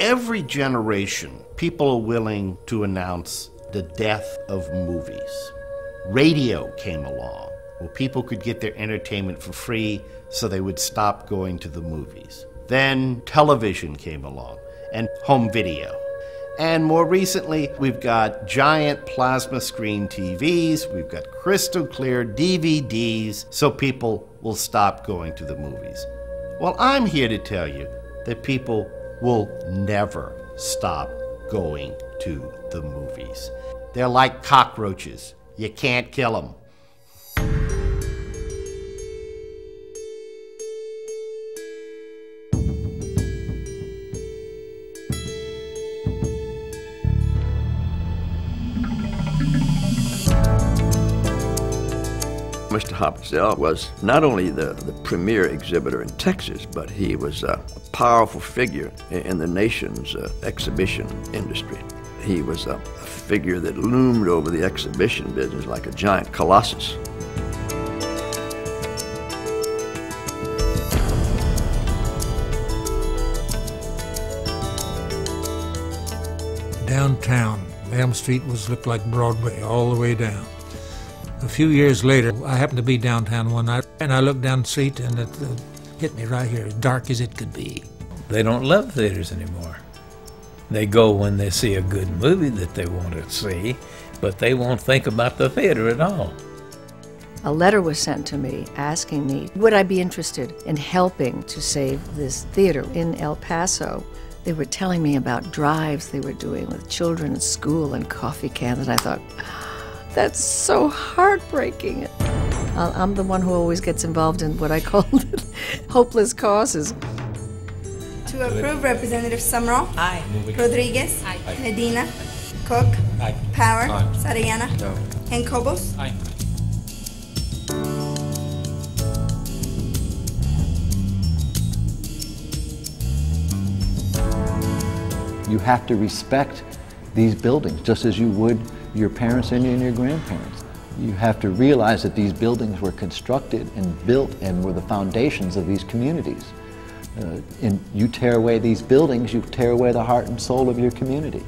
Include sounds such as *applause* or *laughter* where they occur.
every generation, people are willing to announce the death of movies. Radio came along where people could get their entertainment for free, so they would stop going to the movies. Then television came along and home video. And more recently, we've got giant plasma screen TVs, we've got crystal clear DVDs, so people will stop going to the movies. Well, I'm here to tell you that people will never stop going to the movies. They're like cockroaches, you can't kill them. Mr. Hoblitzelle was not only the, the premier exhibitor in Texas, but he was a, powerful figure in, the nation's uh, exhibition industry. He was a, figure that loomed over the exhibition business like a giant colossus. Downtown, Elm Street was looked like Broadway all the way down. A few years later, I happened to be downtown one night, and I looked down the street, and it uh, hit me right here, as dark as it could be. They don't love theaters anymore. They go when they see a good movie that they want to see, but they won't think about the theater at all. A letter was sent to me asking me, would I be interested in helping to save this theater in El Paso? They were telling me about drives they were doing with children at school and coffee cans, and I thought, that's so heartbreaking. I'm the one who always gets involved in what I call *laughs* hopeless causes. To approve, Representative Sumrall. Aye. Rodriguez. Aye. Medina. Aye. Cook. Aye. Power. Aye. Sarayana. No. And Cobos. Aye. You have to respect these buildings just as you would your parents and your grandparents. You have to realize that these buildings were constructed and built and were the foundations of these communities. Uh, and you tear away these buildings, you tear away the heart and soul of your community.